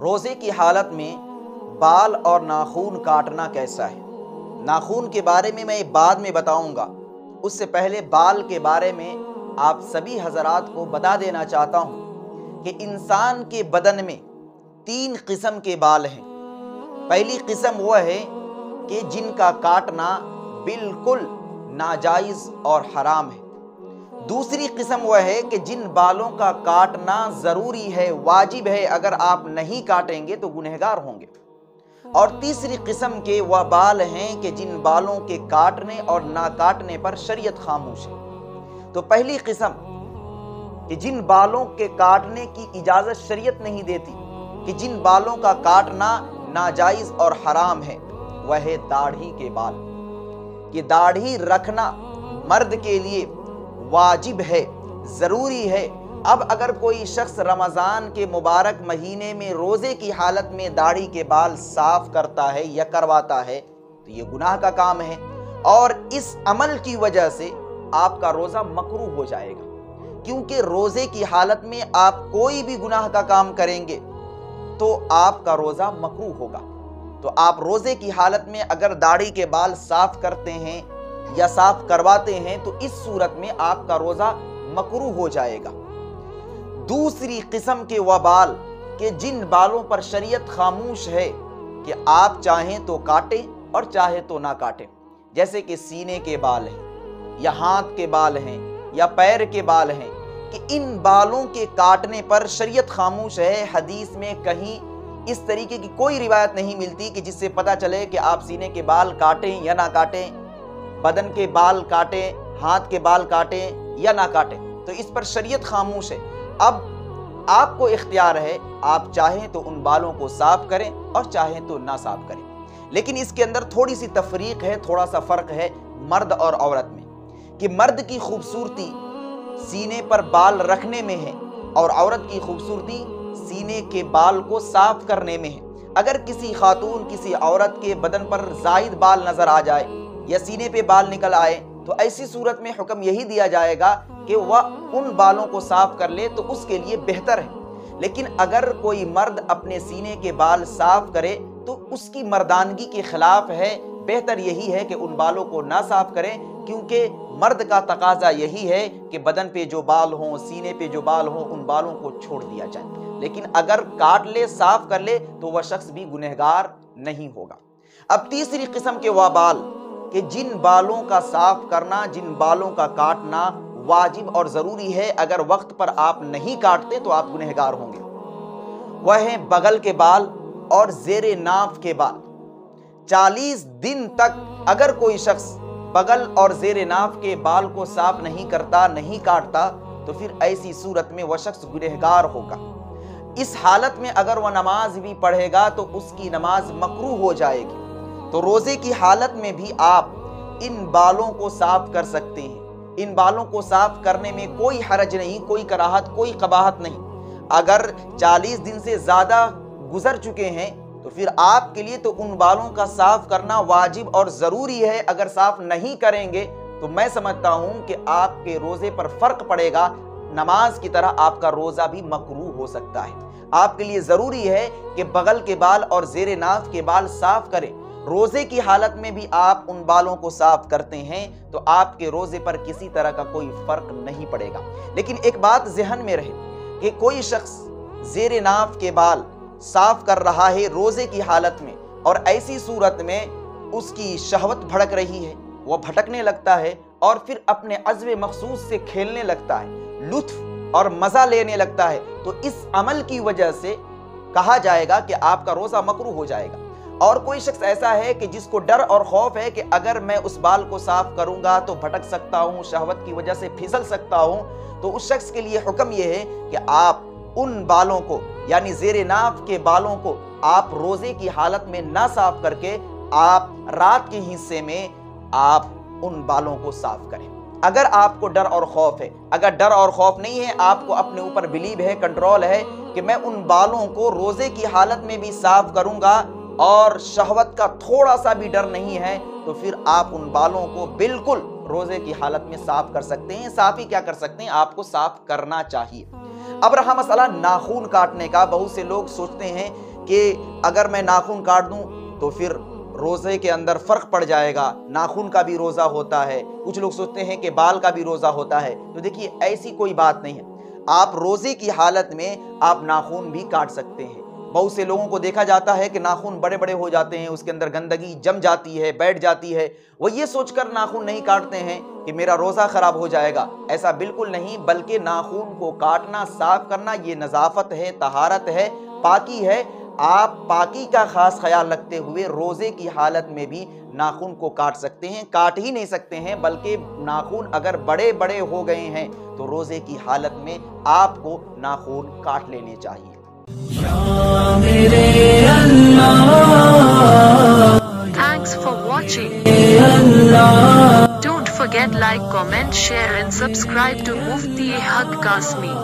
रोज़े की हालत में बाल और नाखून काटना कैसा है? नाखून के बारे में मैं बाद में बताऊँगा। उससे पहले बाल के बारे में आप सभी हजरात को बता देना चाहता हूँ कि इंसान के बदन में तीन किस्म के बाल हैं। पहली किस्म वह है कि जिनका काटना बिल्कुल नाजायज़ और हराम है। दूसरी किस्म वह है कि जिन बालों का काटना ज़रूरी है, वाजिब है, अगर आप नहीं काटेंगे तो गुनहगार होंगे। और तीसरी किस्म के वह बाल हैं कि जिन बालों के काटने और ना काटने पर शरीयत खामोश है। तो पहली किस्म, कि जिन बालों के काटने की इजाज़त शरीयत नहीं देती, कि जिन बालों का काटना नाजायज़ और हराम है, वह है दाढ़ी के बाल। कि दाढ़ी रखना मर्द के लिए वाजिब है, ज़रूरी है। अब अगर कोई शख्स रमज़ान के मुबारक महीने में रोज़े की हालत में दाढ़ी के बाल साफ़ करता है या करवाता है तो ये गुनाह का काम है। और इस अमल की वजह से आपका रोज़ा मकरू हो जाएगा। क्योंकि रोज़े की हालत में आप कोई भी गुनाह का काम करेंगे तो आपका रोज़ा मकरू होगा। तो आप रोज़े की हालत में अगर दाढ़ी के बाल साफ़ करते हैं या साफ़ करवाते हैं तो इस सूरत में आपका रोजा मकरू हो जाएगा। दूसरी किस्म के वबाल के जिन बालों पर शरीयत खामोश है कि आप चाहें तो काटें और चाहे तो ना काटें। जैसे कि सीने के बाल हैं, या हाथ के बाल हैं, या पैर के बाल हैं, कि इन बालों के काटने पर शरीयत खामोश है, हदीस में कहीं इस तरीके की कोई रिवायत नहीं मिलती कि जिससे पता चले कि आप सीने के बाल काटें या ना काटें। बदन के बाल काटे, हाथ के बाल काटे या ना काटे। तो इस पर शरीयत खामोश है। अब आपको इख्तियार है, आप चाहें तो उन बालों को साफ़ करें और चाहें तो ना साफ़ करें। लेकिन इसके अंदर थोड़ी सी तफरीक है थोड़ा सा फ़र्क है मर्द और औरत में, कि मर्द की खूबसूरती सीने पर बाल रखने में है और औरत की खूबसूरती सीने के बाल को साफ़ करने में है। अगर किसी खातून, किसी औरत के बदन पर जायद बाल नज़र आ जाए या सीने पे बाल निकल आए तो ऐसी सूरत में हुक्म यही दिया जाएगा कि वह उन बालों को साफ़ कर ले तो उसके लिए बेहतर है। लेकिन अगर कोई मर्द अपने सीने के बाल साफ़ करे तो उसकी मर्दानगी के खिलाफ है। बेहतर यही है कि उन बालों को ना साफ़ करें, क्योंकि मर्द का तकाजा यही है कि बदन पे जो बाल हों, सीने पे जो बाल हों, उन बालों को छोड़ दिया जाए। लेकिन अगर काट ले, साफ़ कर ले तो वह शख्स भी गुनहगार नहीं होगा। अब तीसरी किस्म के वह बाल कि जिन बालों का साफ़ करना, जिन बालों का काटना वाजिब और ज़रूरी है, अगर वक्त पर आप नहीं काटते तो आप गुनहगार होंगे। वह है बगल के बाल और जेर नाफ के बाल। चालीस दिन तक अगर कोई शख्स बगल और जेर नाफ के बाल को साफ़ नहीं करता, नहीं काटता तो फिर ऐसी सूरत में वह शख्स गुनहगार होगा। इस हालत में अगर वह नमाज़ भी पढ़ेगा तो उसकी नमाज़ मकरू हो जाएगी। तो रोज़े की हालत में भी आप इन बालों को साफ़ कर सकते हैं। इन बालों को साफ़ करने में कोई हरज नहीं, कोई कराहत, कोई कबाहत नहीं। अगर 40 दिन से ज़्यादा गुजर चुके हैं तो फिर आपके लिए तो उन बालों का साफ़ करना वाजिब और ज़रूरी है। अगर साफ़ नहीं करेंगे तो मैं समझता हूँ कि आपके रोज़े पर फ़र्क पड़ेगा। नमाज़ की तरह आपका रोज़ा भी मकरू हो सकता है। आपके लिए ज़रूरी है कि बगल के बाल और जेर नाफ के बाल साफ़ करें। रोज़े की हालत में भी आप उन बालों को साफ़ करते हैं तो आपके रोज़े पर किसी तरह का कोई फ़र्क नहीं पड़ेगा। लेकिन एक बात जहन में रहे कि कोई शख्स जेर नाफ के बाल साफ़ कर रहा है रोज़े की हालत में और ऐसी सूरत में उसकी शहवत भड़क रही है वह भटकने लगता है और फिर अपने अजब मखसूस से खेलने लगता है, लुत्फ और मज़ा लेने लगता है तो इस अमल की वजह से कहा जाएगा कि आपका रोज़ा मकरू हो जाएगा। और कोई शख्स ऐसा है कि जिसको डर और खौफ है कि अगर मैं उस बाल को साफ़ करूँगा तो भटक सकता हूँ, शहवत की वजह से फिसल सकता हूँ तो उस शख्स के लिए हुक्म यह है कि आप उन बालों को, यानी जेर नाफ के बालों को आप रोज़े की हालत में ना साफ़ करके, आप रात के हिस्से में आप उन बालों को साफ़ करें। अगर आपको डर और खौफ है, अगर डर और खौफ नहीं है, आपको अपने ऊपर बिलीव है, कंट्रोल है कि मैं उन बालों को रोज़े की हालत में भी साफ़ करूँगा और शहवत का थोड़ा सा भी डर नहीं है तो फिर आप उन बालों को बिल्कुल रोज़े की हालत में साफ़ कर सकते हैं। साफ़ ही क्या कर सकते हैं? आपको साफ़ करना चाहिए। अब रहा मसला नाखून काटने का। बहुत से लोग सोचते हैं कि अगर मैं नाखून काट दूँ तो फिर रोज़े के अंदर फ़र्क पड़ जाएगा। नाखून का भी रोज़ा होता है। कुछ लोग सोचते हैं कि बाल का भी रोज़ा होता है। तो देखिए, ऐसी कोई बात नहीं है। आप रोज़े की हालत में आप नाखून भी काट सकते हैं। बहुत से लोगों को देखा जाता है कि नाखून बड़े बड़े हो जाते हैं, उसके अंदर गंदगी जम जाती है, बैठ जाती है। वो ये सोचकर नाखून नहीं काटते हैं कि मेरा रोज़ा ख़राब हो जाएगा। ऐसा बिल्कुल नहीं, बल्कि नाखून को काटना, साफ़ करना, ये नज़ाफ़त है, तहारत है, पाकी है। आप पाकी का खास ख्याल रखते हुए रोज़े की हालत में भी नाखून को काट सकते हैं। काट ही नहीं सकते हैं, बल्कि नाखून अगर बड़े बड़े हो गए हैं तो रोज़े की हालत में आपको नाखून काट लेने चाहिए। Thanks for watching. Don't forget like, comment, share and subscribe to Mufti Haq Kasmi.